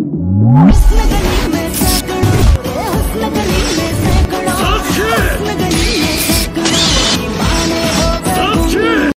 Woof!